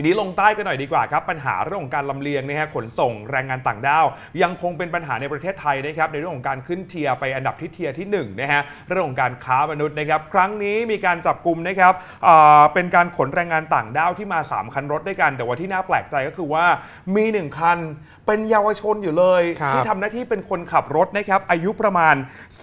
ทีนี้ลงใต้กันหน่อยดีกว่าครับปัญหาเรื่องของการลำเลียงนะฮะขนส่งแรงงานต่างด้าว ยังคงเป็นปัญหาในประเทศไทยนะครับในเรื่องของการขึ้น tier ไปอันดับที่ tier ที่1นะฮะเรื่องของการค้ามนุษย์นะครับครั้งนี้มีการจับกลุ่มนะครับอ่าเป็นการขนแรงงานต่างด้าวที่มา 3 คันรถด้วยกัน แต่ว่าที่น่าแปลกใจก็คือว่ามี 1 คันเป็นเยาวชนอยู่เลยครับที่ทำหน้าที่เป็นคนขับรถนะครับอายุประมาณ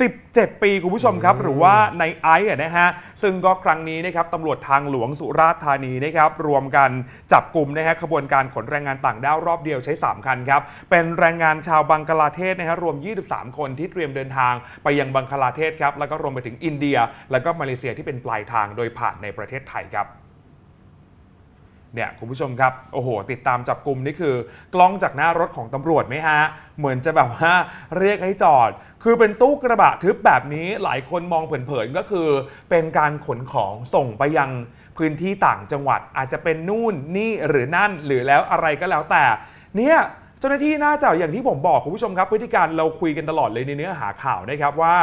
17 ปีคุณผู้ชมครับ หรือว่านายไอซ์อะนะฮะซึ่งก็ครั้งนี้นะครับตำรวจทางหลวงสุราษฎร์ธานีนะครับรวมกันจับกลุ่มนะฮะขบวนการขนแรงงานต่างด้าวรอบเดียวใช้ 3 คันครับ เป็นแรงงานชาวบังกลาเทศนะฮะรวม 23 คนที่เตรียมเดินทางไปยังบังกลาเทศครับ แล้วก็รวมไปถึงอินเดีย แล้วก็มาเลเซียที่เป็นปลายทางโดยผ่านในประเทศไทยครับเนี่ยคุณผู้ชมครับ โอ้โห ติดตามจับกลุ่มนี่คือ กล้องจากหน้ารถของตำรวจไหมฮะ เหมือนจะแบบว่าเรียกให้จอด คือเป็นตู้กระบะทึบแบบนี้หลายคนมองเผินๆก็คือ เป็นการขนของส่งไปยัง พื้นที่ต่างจังหวัดอาจจะเป็นนู่นนี่หรือนั่นหรือแล้วอะไรก็แล้วแต่ เนี่ยเจ้าหน้าที่น่าจะอย่างที่ผมบอกคุณผู้ชมครับพฤติการเราคุยกันตลอดเลยในเนื้อหาข่าวนะครับว่า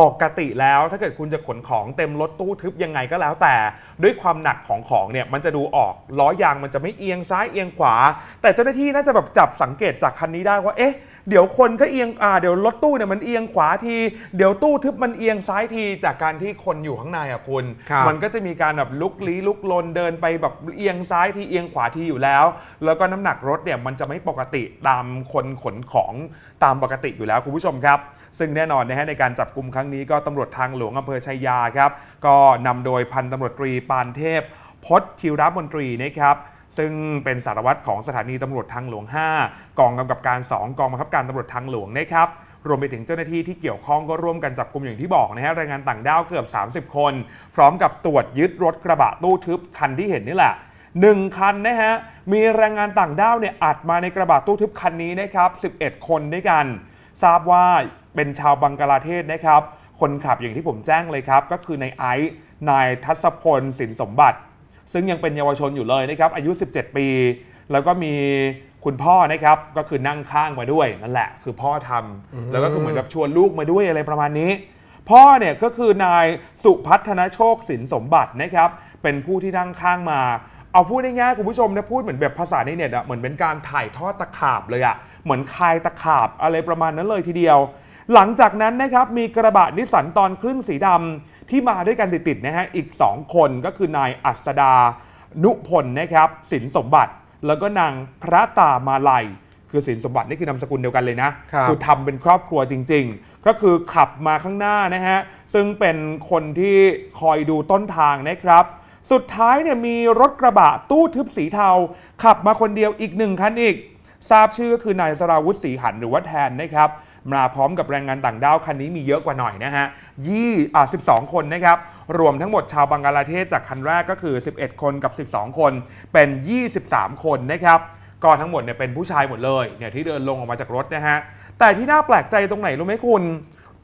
ปกติแล้วถ้าเกิดคุณจะขนของเต็มรถตู้ทึบยังไงก็แล้วแต่ ด้วยความหนักของของเนี่ยมันจะดูออกล้อยางมันจะไม่เอียงซ้ายเอียงขวา แต่เจ้าหน้าที่น่าจะแบบจับสังเกตจากคันนี้ได้ว่าเอ๊ะ เดี๋ยวคนก็เอียงอ่าเดี๋ยวรถตู้เนี่ยมันเอียงขวาที เดี๋ยวตู้ทึบมันเอียงซ้ายทีจากการที่คนอยู่ข้างในอะคุณครับมันก็จะมีการแบบลุกลี้ลุกลนเดินไปแบบเอียงซ้ายทีเอียงขวาทีอยู่แล้ว แล้วก็น้ำหนักรถเนี่ยมันจะไม่ปกติตามคนขนของตามปกติอยู่แล้วคุณผู้ชมครับ ซึ่งแน่นอนนะฮะในการจับกลุ่มครั้งนี้ก็ตำรวจทางหลวงอำเภอชัยยาครับ ก็นำโดยพันตำรวจตรีปานเทพ พจน์ทิวรัมนตรีนะครับซึ่งเป็นสารวัตรของสถานีตำรวจทางหลวง 5 กองกำกับการ 2 กองบังคับการตำรวจทางหลวงนะครับรวมไปถึงเจ้าหน้าที่ที่เกี่ยวข้องก็ร่วมกันจับกลุ่มอย่างที่บอกนะฮะแรงงานต่างด้าวเกือบ 30 คน พร้อมกับตรวจยึดรถกระบะตู้ทึบคันที่เห็นนี่แหละหนึ่งคันนะฮะ มีแรงงานต่างด้าวเนี่ยอัดมาในกระบะตู้ทึบคันนี้นะครับ 11 คนด้วยกัน ทราบว่าเป็นชาวบังกลาเทศนะครับ คนขับอย่างที่ผมแจ้งเลยครับ ก็คือในไอซ์นายทัศพลสินสมบัติ ซึ่งยังเป็นเยาวชนอยู่เลยนะครับอายุ 17 ปี แล้วก็มีคุณพ่อนะครับก็คือนั่งข้างมาด้วยนั่นแหละ คือพ่อทำแล้วก็คือเหมือนกับชวนลูกมาด้วยอะไรประมาณนี้ พ่อเนี่ยก็คือนายสุพัฒนโชคสินสมบัตินะครับ เป็นผู้ที่นั่งข้างมาเอาพูดง่ายๆคุณผู้ชมนะพูดเหมือนแบบภาษาในเน็ตอะเหมือนเป็นการถ่ายทอดตะขาบเลยอะเหมือนคายตะขาบอะไรประมาณนั้นเลยทีเดียว หลังจากนั้นนะครับมีกระบะนิสสันตอนครึ่งสีดำที่มาด้วยกันติดๆนะฮะอีก 2 คนก็คือนายอัสดา นุพลนะครับสินสมบัติ แล้วก็นางพระตามาลัย คือสินสมบัตินี่คือนามสกุลเดียวกันเลยนะครับอทำเป็นครอบครัวจริง ๆ ก็คือขับมาข้างหน้านะฮะซึ่งเป็นคนที่คอยดูต้นทางนะครับ สุดท้ายเนี่ยมีรถกระบะตู้ทึบสีเทา ขับมาคนเดียวอีกหนึ่งคันอีก ทราบชื่อก็คือนายสราวุฒิศรีหันหรือว่าแทนนะครับ มาพร้อมกับแรงงานต่างด้าวคันนี้มีเยอะกว่าหน่อยนะฮะยี่อ่า12คนนะครับ รวมทั้งหมดชาวบังกลาเทศจากคันแรกก็คือ 11 คนกับ 12 คนเป็น 23 คนนะครับก็ทั้งหมดเนี่ยเป็นผู้ชายหมดเลยเนี่ยที่เดินลงออกมาจากรถนะฮะแต่ที่น่าแปลกใจตรงไหนรู้ไหมคุณ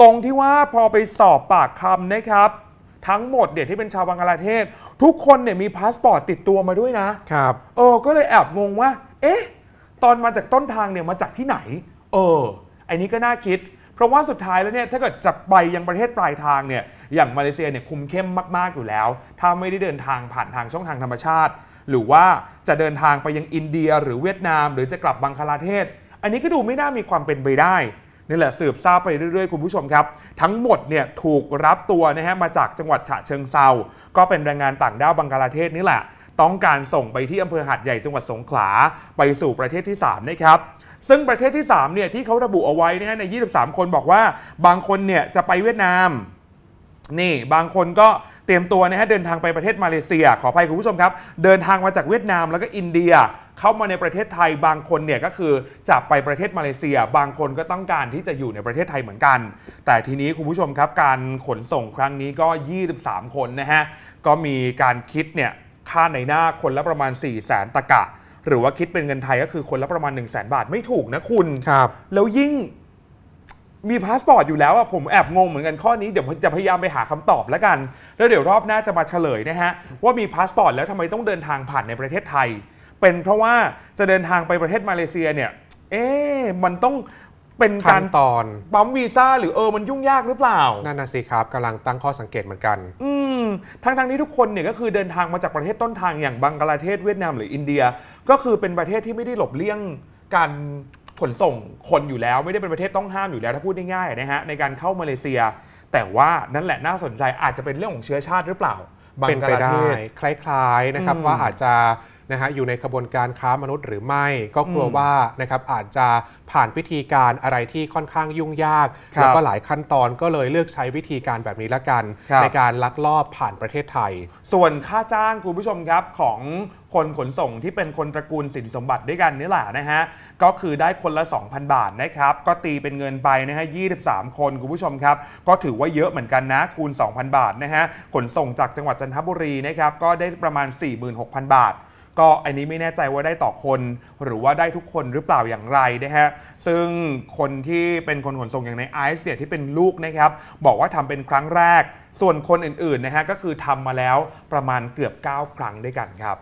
ตรงที่ว่าพอไปสอบปากคำนะครับทั้งหมดเนี่ยที่เป็นชาวบังกลาเทศ ทุกคนเนี่ยมีพาสปอร์ตติดตัวมาด้วยนะครับเออก็เลยแอบงงว่า เอ๊ะ ตอนมาจากต้นทางเนี่ยมาจากที่ไหน เออไอ้นี้ก็น่าคิด เพราะว่าสุดท้ายแล้วเนี่ยถ้าเกิดจะไปยังประเทศปลายทางเนี่ยอย่างมาเลเซียเนี่ยคุมเข้มมากๆอยู่แล้ว ถ้าไม่ได้เดินทางผ่านทางช่องทางธรรมชาติ หรือว่าจะเดินทางไปยังอินเดียหรือเวียดนาม หรือจะกลับบังคลาเทศ อันนี้ก็ดูไม่น่ามีความเป็นไปได้นี่แหละสืบทราบไปเรื่อยๆ คุณผู้ชมครับ ทั้งหมดเนี่ยถูกรับตัวนะฮะมาจากจังหวัดฉะเชิงเซาก็เป็นแรงงานต่างด้าวบังกลาเทศนี่แหละ ต้องการส่งไปที่อำเภอหาดใหญ่จังหวัดสงขลาไปสู่ประเทศที่ 3 นะครับ ซึ่งประเทศที่3เนี่ยที่เขาระบุเอาไว้นะฮะใน 23 คนบอกว่าบางคนเนี่ยจะไปเวียดนาม นี่บางคนก็เตรียมตัวนะฮะเดินทางไปประเทศมาเลเซีย ขออภัยคุณผู้ชมครับ เดินทางมาจากเวียดนามแล้วก็อินเดียเข้ามาในประเทศไทยบางคนเนี่ยก็คือจะไปประเทศมาเลเซีย บางคนก็ต้องการที่จะอยู่ในประเทศไทยเหมือนกัน แต่ทีนี้คุณผู้ชมครับการขนส่งครั้งนี้ก็ 23 คนนะฮะก็มีการคิดเนี่ยค่านายหน้าคนละประมาณ 4 0 0แสนตากา หรือว่าคิดเป็นเงินไทยก็คือคนละประมาณ 1 0 0 0 0แบาทไม่ถูกนะคุณ ครับ แล้วยิ่งมีพาสปอร์ตอยู่แล้วอะผมแอบงงเหมือนกันข้อนี้เดี๋ยวผมจะพยายามไปหาคำตอบแล้วกัน แล้วเดี๋ยวรอบหน้าจะมาเฉลยนะฮะ ว่ามีพาสปอร์ตแล้วทำไมต้องเดินทางผ่านในประเทศไทย เป็นเพราะว่าจะเดินทางไปประเทศมาเลเซียเนี่ย เอ๊ะมันต้อง เป็นขั้การนตอนปั๊มวีซ่าหรือเออมันยุ่งยากหรือเปล่า นั่นนะสิครับกำลังตั้งข้อสังเกตเหมือนกัน อืมทั้งทงๆที่ทุกคนเนี่ยก็คือเดินทางมาจากประเทศต้นทางอย่างบังกลาเทศเวียดนามหรืออินเดีย ก็คือเป็นประเทศที่ไม่ได้หลบเลี่ยงการขนส่งคนอยู่แล้ว ไม่ได้เป็นประเทศต้องห้ามอยู่แล้วถ้าพูดง่ายๆนะฮะในการเข้ามาเลเซีย แต่ว่านั่นแหละน่าสนใจอาจจะเป็นเรื่องของเชื้อชาติหรือเปล่าบังเป็นกไปลาได้เทศคล้ายๆนะครับอืมว่าอาจจะ นะฮะอยู่ในขบวนการค้ามนุษย์หรือไม่ ก็กลัวอืมว่านะครับอาจจะผ่านวิธีการอะไรที่ค่อนข้างยุ่งยาก ครับแล้วก็หลายขั้นตอนก็เลยเลือกใช้วิธีการแบบนี้ละกัน ครับ ในการลักลอบผ่านประเทศไทย ส่วนค่าจ้างคุณผู้ชมครับของคนขนส่งที่เป็นคนตระกูลสินสมบัติด้วยกันนี่แหละนะฮะ ก็คือได้คนละ 2,000 บาทนะครับ ก็ตีเป็นเงินไปนะฮะ 23 คนคุณผู้ชมครับ ก็ถือว่าเยอะเหมือนกันนะ คูณ 2,000 บาทนะฮะ ขนส่งจากจังหวัดจันทบุรีนะครับ ก็ได้ประมาณ 46,000 บาท ก็อันนี้ไม่แน่ใจว่าได้ต่อคนหรือว่าได้ทุกคนหรือเปล่าอย่างไรนะฮะซึ่งคนที่เป็นคนขนส่งอย่างในไอซ์เนี่ยที่เป็นลูกนะครับบอกว่าทำเป็นครั้งแรก ส่วนคนอื่นๆนะฮะก็คือทำมาแล้วประมาณเกือบ 9 ครั้งด้วยกันครับ